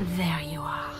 There you are.